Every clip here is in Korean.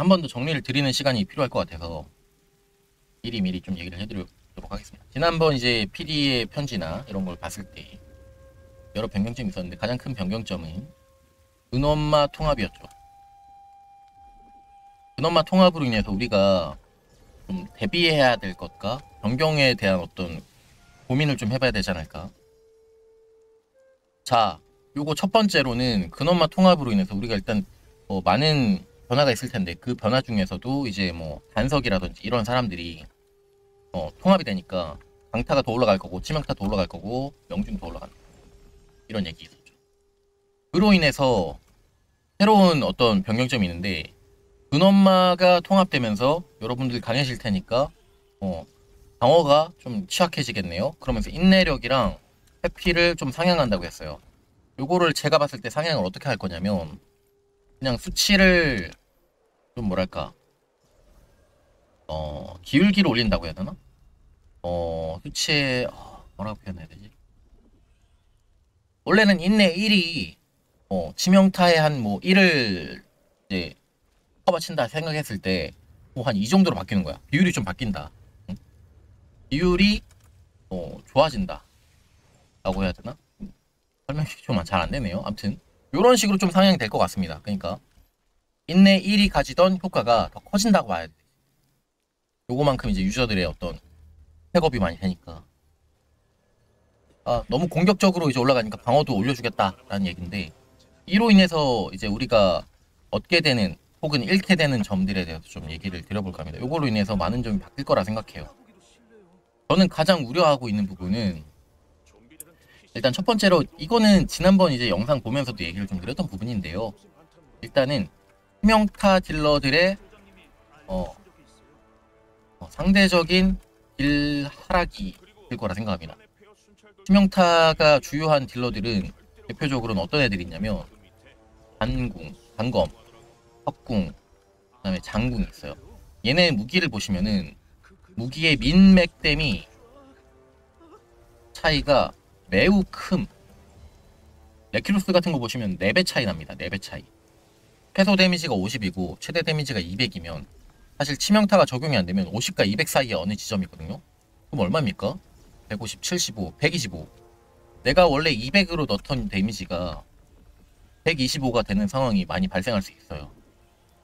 한 번 더 정리를 드리는 시간이 필요할 것 같아서 미리 미리 좀 얘기를 해드리도록 하겠습니다. 지난번 이제 PD의 편지나 이런 걸 봤을 때 여러 변경점이 있었는데 가장 큰 변경점은 근엄마 통합이었죠. 근엄마 통합으로 인해서 우리가 좀 대비해야 될 것과 변경에 대한 어떤 고민을 좀 해봐야 되지 않을까. 자, 요거 첫 번째로는 근엄마 통합으로 인해서 우리가 일단 뭐 많은 변화가 있을 텐데 그 변화 중에서도 이제 뭐 단석이라든지 이런 사람들이 어, 통합이 되니까 강타가 더 올라갈 거고 치명타 더 올라갈 거고 명중 더 올라간다 이런 얘기 있었죠. 그로 인해서 새로운 어떤 변경점이 있는데 근엄마가 통합되면서 여러분들 강해질 테니까 어, 방어가 좀 취약해지겠네요. 그러면서 인내력이랑 회피를 좀 상향한다고 했어요. 요거를 제가 봤을 때 상향을 어떻게 할 거냐면 그냥 수치를 좀 뭐랄까 어 기울기를 올린다고 해야 되나? 어 수치에 어, 뭐라고 표현해야 되지? 원래는 인내 1이 어 치명타에 한뭐 1을 이제 커버친다 생각했을 때 뭐 한 이 정도로 바뀌는 거야. 비율이 좀 바뀐다. 응? 비율이 어 좋아진다. 라고 해야 되나? 설명이 좀 잘 안 되네요. 아무튼 이런 식으로 좀 상향이 될것 같습니다. 그러니까 인내 1이 가지던 효과가 더 커진다고 봐야 돼. 요거만큼 이제 유저들의 어떤 팩업이 많이 되니까 아 너무 공격적으로 이제 올라가니까 방어도 올려주겠다라는 얘기인데 이로 인해서 이제 우리가 얻게 되는 혹은 잃게 되는 점들에 대해서 좀 얘기를 드려볼까 합니다. 요걸로 인해서 많은 점이 바뀔 거라 생각해요. 저는 가장 우려하고 있는 부분은 일단 첫 번째로 이거는 지난번 이제 영상 보면서도 얘기를 좀 드렸던 부분인데요. 일단은 치명타 딜러들의 어, 어, 상대적인 딜 하락이 될 거라 생각합니다. 치명타가 주요한 딜러들은 대표적으로는 어떤 애들이 있냐면 단궁, 단검, 석궁, 그 다음에 장궁이 있어요. 얘네 무기를 보시면은 무기의 민맥댐이 차이가 매우 큰 레키루스 같은 거 보시면 4배 차이 납니다. 4배 차이. 최소 데미지가 50이고 최대 데미지가 200이면 사실 치명타가 적용이 안 되면 50과 200 사이에 어느 지점이거든요. 그럼 얼마입니까? 150, 75, 125. 내가 원래 200으로 넣던 데미지가 125가 되는 상황이 많이 발생할 수 있어요.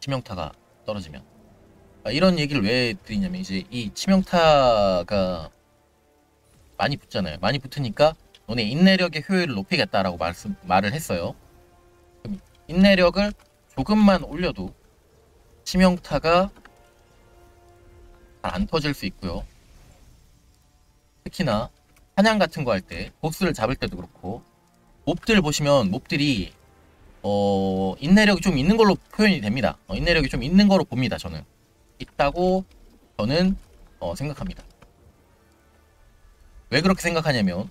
치명타가 떨어지면. 그러니까 이런 얘기를 왜 드리냐면 이제 이 치명타가 많이 붙잖아요. 많이 붙으니까 너네 인내력의 효율을 높이겠다라고 말씀 말을 했어요. 그럼 인내력을 조금만 올려도 치명타가 잘 안 터질 수 있고요. 특히나 사냥 같은 거 할 때 보스를 잡을 때도 그렇고 몹들 보시면 몹들이 어 인내력이 좀 있는 걸로 표현이 됩니다. 어, 인내력이 좀 있는 거로 봅니다. 저는 있다고 저는 어, 생각합니다. 왜 그렇게 생각하냐면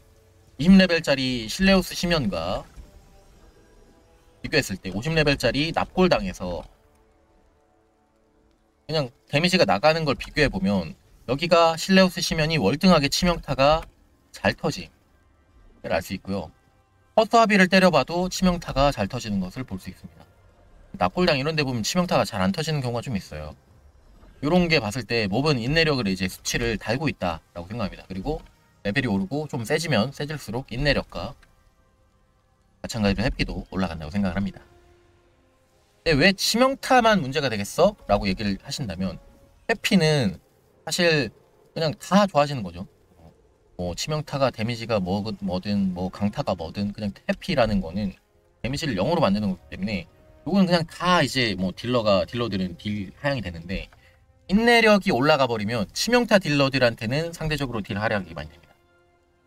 20레벨짜리 실레우스 시면과 비교했을 때 50레벨짜리 납골당해서 그냥 데미지가 나가는 걸 비교해 보면 여기가 실레우스 시면이 월등하게 치명타가 잘 터짐을 알 수 있고요. 허스하비를 때려봐도 치명타가 잘 터지는 것을 볼 수 있습니다. 납골당 이런 데 보면 치명타가 잘 안 터지는 경우가 좀 있어요. 이런 게 봤을 때 몹은 인내력을 이제 수치를 달고 있다라고 생각합니다. 그리고 레벨이 오르고 좀 세지면 세질수록 인내력과 마찬가지로 해피도 올라간다고 생각을 합니다. 왜 치명타만 문제가 되겠어? 라고 얘기를 하신다면 회피는 사실 그냥 다 좋아지는 거죠. 뭐 치명타가 데미지가 뭐, 뭐든 뭐 강타가 뭐든 그냥 회피라는 거는 데미지를 0으로 만드는 거기 때문에 이거는 그냥 다 이제 뭐 딜러가 딜러들은 딜 하향이 되는데 인내력이 올라가 버리면 치명타 딜러들한테는 상대적으로 딜 하락이 많이 됩니다.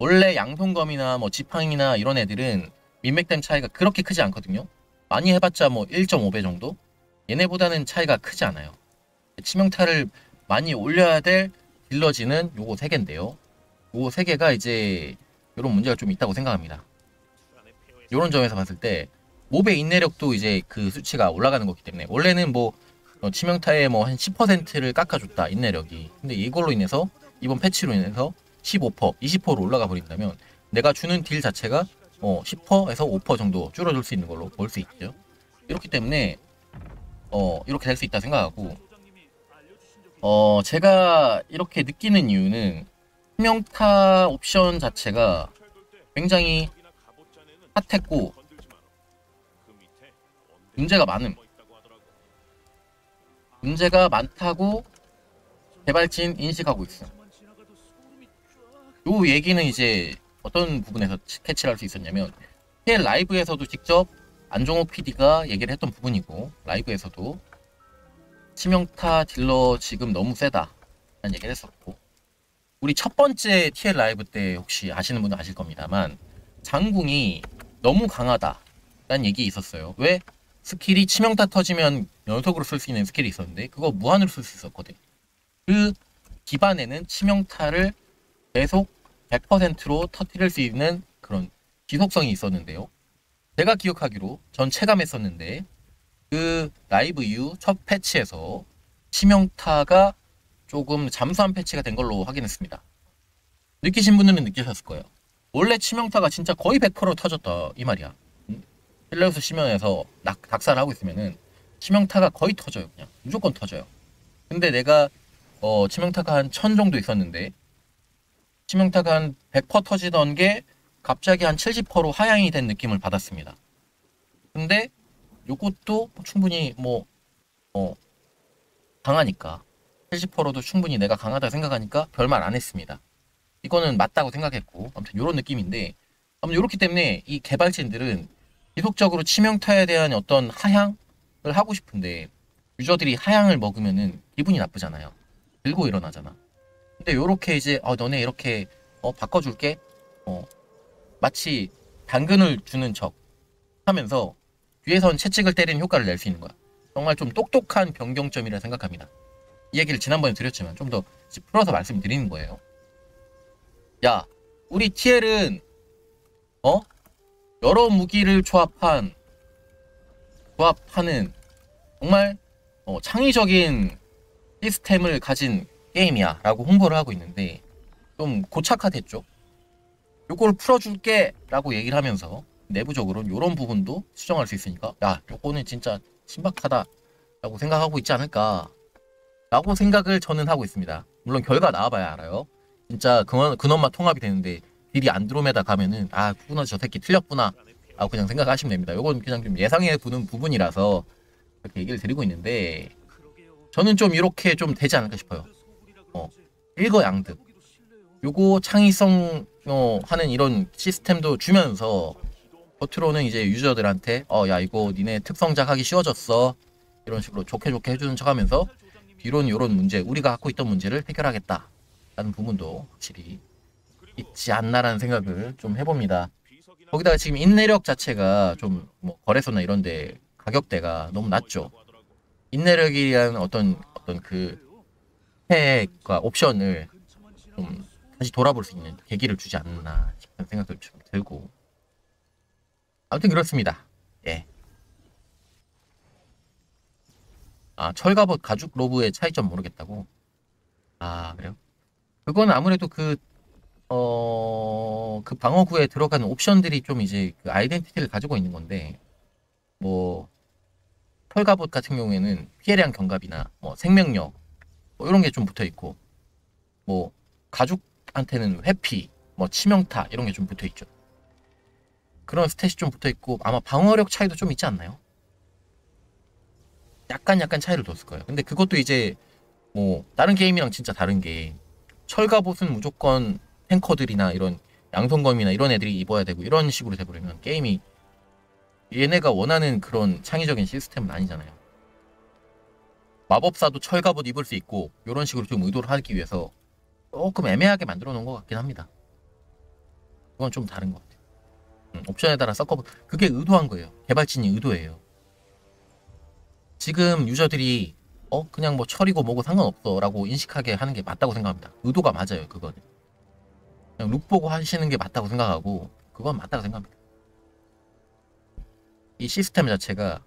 원래 양손검이나 뭐 지팡이나 이런 애들은 민맥댐 차이가 그렇게 크지 않거든요. 많이 해봤자 뭐 1.5배 정도? 얘네보다는 차이가 크지 않아요. 치명타를 많이 올려야 될 딜러지는 요거 3개인데요. 요거 3개가 이제 이런 문제가 좀 있다고 생각합니다. 이런 점에서 봤을 때 몹의 인내력도 이제 그 수치가 올라가는 거기 때문에 원래는 뭐 어, 치명타의 뭐 한 10%를 깎아줬다 인내력이 근데 이걸로 인해서 이번 패치로 인해서 15% 20%로 올라가 버린다면 내가 주는 딜 자체가 어 10%에서 5% 정도 줄어들 수 있는 걸로 볼 수 있죠. 이렇기 때문에 어 이렇게 될 수 있다 생각하고 어 제가 이렇게 느끼는 이유는 치명타 옵션 자체가 굉장히 핫했고 문제가 많음 문제가 많다고 개발진 인식하고 있어. 요 얘기는 이제 어떤 부분에서 캐치를 할 수 있었냐면 TL 라이브에서도 직접 안종욱 PD가 얘기를 했던 부분이고 라이브에서도 치명타 딜러 지금 너무 세다. 라는 얘기를 했었고 우리 첫 번째 TL 라이브 때 혹시 아시는 분은 아실 겁니다만 장궁이 너무 강하다. 라는 얘기 있었어요. 왜? 스킬이 치명타 터지면 연속으로 쓸 수 있는 스킬이 있었는데 그거 무한으로 쓸 수 있었거든. 그 기반에는 치명타를 계속 100%로 터뜨릴 수 있는 그런 지속성이 있었는데요. 제가 기억하기로 전 체감했었는데 그 라이브 이후 첫 패치에서 치명타가 조금 잠수한 패치가 된 걸로 확인했습니다. 느끼신 분들은 느끼셨을 거예요. 원래 치명타가 진짜 거의 100% 터졌다 이 말이야. 힐레우스 시면에서 낙, 닭살을 하고 있으면은 치명타가 거의 터져요 그냥 무조건 터져요. 근데 내가 어, 치명타가 한1000 정도 있었는데 치명타가 한 100% 터지던 게 갑자기 한 70%로 하향이 된 느낌을 받았습니다. 근데 요것도 충분히 뭐 어, 강하니까 70%도 충분히 내가 강하다 생각하니까 별말 안 했습니다. 이거는 맞다고 생각했고 아무튼 이런 느낌인데 아무튼 이렇기 때문에 이 개발진들은 지속적으로 치명타에 대한 어떤 하향을 하고 싶은데 유저들이 하향을 먹으면은 기분이 나쁘잖아요. 들고 일어나잖아. 근데 요렇게 이제 어 너네 이렇게 어 바꿔줄게. 어 마치 당근을 주는 척 하면서 뒤에선 채찍을 때리는 효과를 낼 수 있는 거야. 정말 좀 똑똑한 변경점이라 생각합니다. 이 얘기를 지난번에 드렸지만 좀 더 풀어서 말씀드리는 거예요. 야, 우리 TL은 어 여러 무기를 조합한 조합하는 정말 어, 창의적인 시스템을 가진 게임이야 라고 홍보를 하고 있는데 좀 고착화됐죠. 요걸 풀어줄게 라고 얘기를 하면서 내부적으로 이런 부분도 수정할 수 있으니까 야 요거는 진짜 신박하다 라고 생각하고 있지 않을까 라고 생각을 저는 하고 있습니다. 물론 결과 나와봐야 알아요. 진짜 그놈, 그놈만 통합이 되는데 딜이 안드로메다 가면은 아 구나 저 새끼 틀렸구나 라고 그냥 생각하시면 됩니다. 요건 그냥 좀 예상해 보는 부분이라서 이렇게 얘기를 드리고 있는데 저는 좀 이렇게 좀 되지 않을까 싶어요. 어, 일거양득. 요거 창의성 어, 하는 이런 시스템도 주면서 겉으로는 이제 유저들한테 어 야 이거 니네 특성작 하기 쉬워졌어 이런 식으로 좋게 좋게 해주는 척하면서 이런 문제 우리가 갖고 있던 문제를 해결하겠다 라는 부분도 확실히 있지 않나라는 생각을 좀 해봅니다. 거기다가 지금 인내력 자체가 좀 뭐 거래소나 이런데 가격대가 너무 낮죠. 인내력이란 어떤 어떤 그 혜택과 옵션을 좀 다시 돌아볼 수 있는 계기를 주지 않나 싶은 생각도 좀 들고 아무튼 그렇습니다. 예. 아 철갑옷 가죽 로브의 차이점 모르겠다고. 아 그래요? 그건 아무래도 그 어, 그 방어구에 들어가는 옵션들이 좀 이제 그 아이덴티티를 가지고 있는 건데, 뭐, 털갑옷 같은 경우에는 피해량 경갑이나 뭐 생명력, 뭐 이런 게 좀 붙어 있고, 뭐, 가죽한테는 회피, 뭐 치명타, 이런 게 좀 붙어 있죠. 그런 스탯이 좀 붙어 있고, 아마 방어력 차이도 좀 있지 않나요? 약간 약간 차이를 뒀을 거예요. 근데 그것도 이제, 뭐, 다른 게임이랑 진짜 다른 게, 철갑옷은 무조건 탱커들이나 이런 양손검이나 이런 애들이 입어야 되고 이런 식으로 돼버리면 게임이 얘네가 원하는 그런 창의적인 시스템은 아니잖아요. 마법사도 철갑옷 입을 수 있고 이런 식으로 좀 의도를 하기 위해서 조금 애매하게 만들어 놓은 것 같긴 합니다. 그건 좀 다른 것 같아요. 음, 옵션에 따라 섞어 그게 의도한 거예요. 개발진이 의도예요. 지금 유저들이 어 그냥 뭐 철이고 뭐고 상관없어 라고 인식하게 하는 게 맞다고 생각합니다. 의도가 맞아요. 그거는. 그냥 룩 보고 하시는 게 맞다고 생각하고 그건 맞다고 생각합니다. 이 시스템 자체가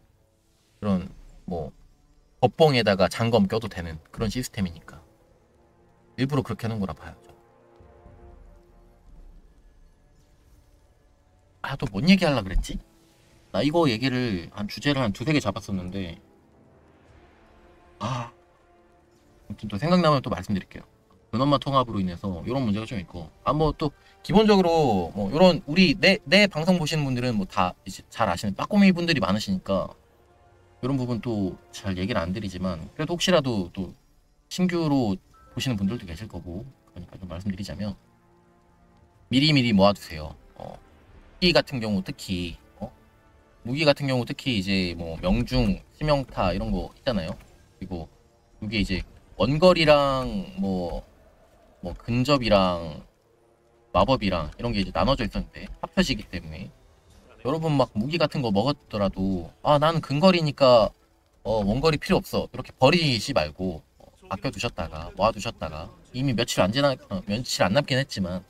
그런 뭐 법봉에다가 장검 껴도 되는 그런 시스템이니까 일부러 그렇게 하는 거라 봐야죠. 아 또 뭔 얘기 하려 그랬지? 나 이거 얘기를 한 주제를 한 두세 개 잡았었는데 아, 아무튼 또 생각나면 또 말씀드릴게요. 근엄마 통합으로 인해서 이런 문제가 좀 있고, 아 뭐 또 기본적으로 뭐 이런 우리 내 내 방송 보시는 분들은 뭐 다 이제 잘 아시는 빠꼬미 분들이 많으시니까 이런 부분 또 잘 얘기를 안 드리지만 그래도 혹시라도 또 신규로 보시는 분들도 계실 거고 그러니까 좀 말씀드리자면 미리미리 모아두세요. 어, 무기 같은 경우 특히 어? 무기 같은 경우 특히 이제 뭐 명중, 치명타 이런 거 있잖아요. 그리고 이게 이제 원거리랑 뭐, 뭐 근접이랑 마법이랑 이런 게 이제 나눠져 있었는데 합쳐지기 때문에 여러분 막 무기 같은 거 먹었더라도 아 나는 근거리니까 어 원거리 필요 없어 이렇게 버리지 말고 어, 아껴두셨다가 모아두셨다가 이미 며칠 안 지나 어, 며칠 안 남긴 했지만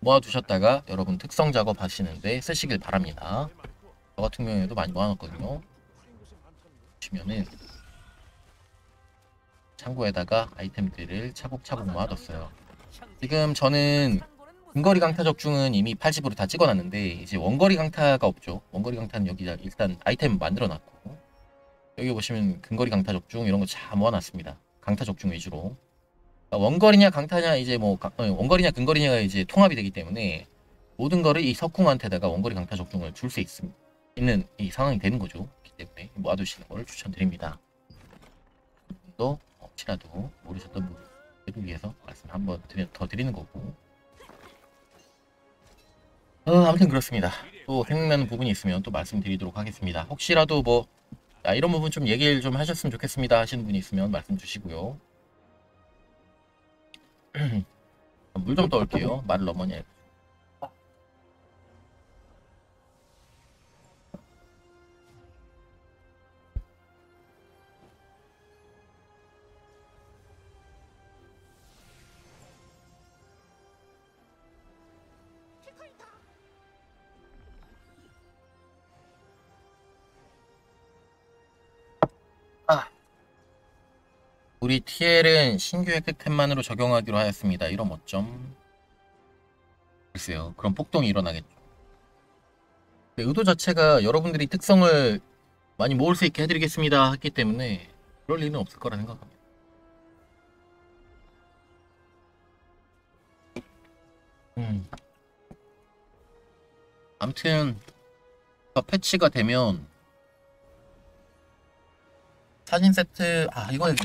모아두셨다가 여러분 특성 작업 하시는데 쓰시길 바랍니다. 저 같은 경우에도 많이 모아놨거든요. 보시면은 창고에다가 아이템들을 차곡차곡 모아뒀어요. 지금 저는 근거리 강타 적중은 이미 80으로 다 찍어놨는데 이제 원거리 강타가 없죠. 원거리 강타는 여기 일단 아이템 만들어놨고 여기 보시면 근거리 강타 적중 이런 거 다 모아놨습니다. 강타 적중 위주로 그러니까 원거리냐 강타냐 이제 뭐 가- 어, 원거리냐 근거리냐가 이제 통합이 되기 때문에 모든 거를 이 석궁한테다가 원거리 강타 적중을 줄수 있는 이 상황이 되는 거죠. 그렇기 때문에 모아두시는 걸 추천드립니다. 또 혹시라도 모르셨던 분들을 위해서 말씀 한번 드리, 더 드리는 거고 어, 아무튼 그렇습니다. 또 생각나는 부분이 있으면 또 말씀드리도록 하겠습니다. 혹시라도 뭐 야, 이런 부분 좀 얘기를 좀 하셨으면 좋겠습니다 하시는 분이 있으면 말씀 주시고요. 물좀 떠올게요. 말을 너무 많이 해. 우리 TL은 신규 획득템만으로 적용하기로 하였습니다. 이런 어쩜? 글쎄요. 그럼 폭동이 일어나겠죠. 근데 의도 자체가 여러분들이 특성을 많이 모을 수 있게 해드리겠습니다. 했기 때문에 그럴 일은 없을 거라 생각합니다. 음. 더 패치가 되면 사진 세트 아 이거 얘기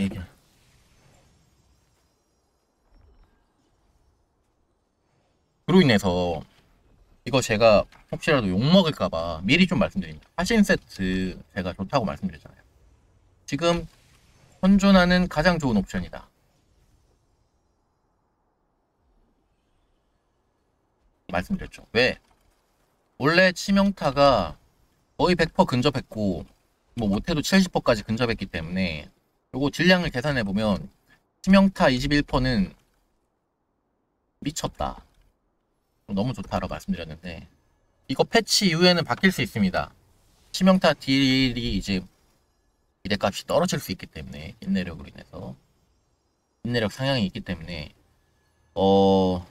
그로 인해서 이거 제가 혹시라도 욕먹을까봐 미리 좀 말씀드립니다. 사진 세트 제가 좋다고 말씀드렸잖아요. 지금 현존하는 가장 좋은 옵션이다. 말씀드렸죠. 왜? 원래 치명타가 거의 100% 근접했고 뭐 못해도 70%까지 근접했기 때문에 요거 질량을 계산해 보면 치명타 21%는 미쳤다. 너무 좋다라고 말씀드렸는데 이거 패치 이후에는 바뀔 수 있습니다. 치명타 딜이 이제 기대값이 떨어질 수 있기 때문에 인내력으로 인해서. 인내력 상향이 있기 때문에 어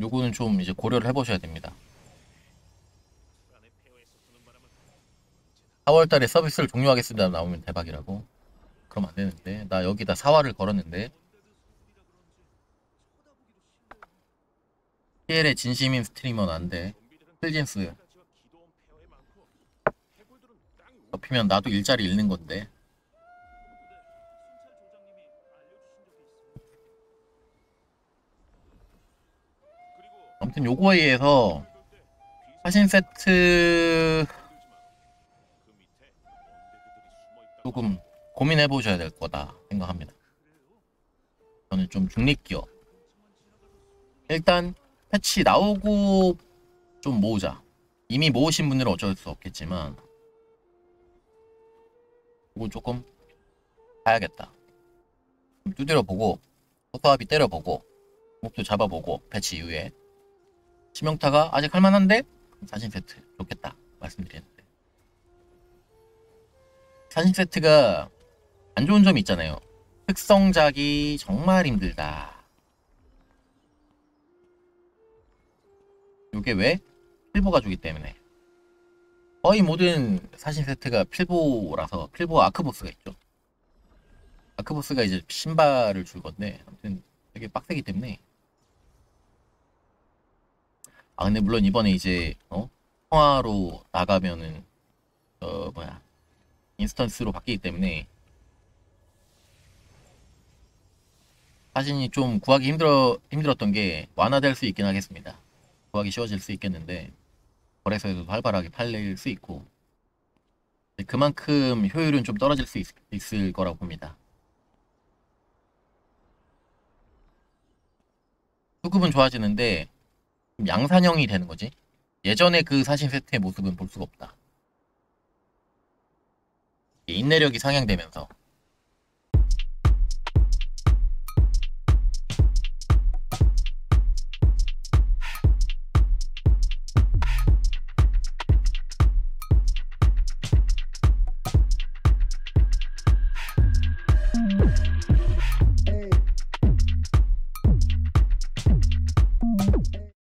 요거는 좀 이제 고려를 해보셔야 됩니다. 4월달에 서비스를 종료하겠습니다. 나오면 대박이라고. 그럼 안 되는데. 나 여기다 사활을 걸었는데 PL의 진심인 스트리머는 안돼 필진스 접히면 나도 일자리 잃는 건데 아무튼 요거에 의해서 사진 세트 조금 고민해 보셔야 될 거다 생각합니다. 저는 좀 중립기업. 일단 패치 나오고 좀 모으자. 이미 모으신 분들은 어쩔 수 없겠지만 이거 조금 봐야겠다. 좀 두드려 보고 포토합이 때려보고 목표 잡아보고 패치 이후에 치명타가 아직 할만한데 사진 세트 좋겠다 말씀드리는데 사진 세트가 안 좋은 점이 있잖아요. 특성작이 정말 힘들다. 이게 왜? 필보가 주기 때문에. 거의 모든 사진 세트가 필보라서 필보 아크보스가 있죠. 아크보스가 이제 신발을 줄 건데 아무튼 되게 빡세기 때문에 아 근데 물론 이번에 이제 어 통화로 나가면은 어 뭐야 인스턴스로 바뀌기 때문에 사진이 좀 구하기 힘들어 힘들었던 게 완화될 수 있긴 하겠습니다. 구하기 쉬워질 수 있겠는데 거래소에서도 활발하게 팔릴 수 있고 그만큼 효율은 좀 떨어질 수 있, 있을 거라고 봅니다. 수급은 좋아지는데 좀 양산형이 되는 거지. 예전에 그 사신 세트의 모습은 볼 수가 없다. 인내력이 상향되면서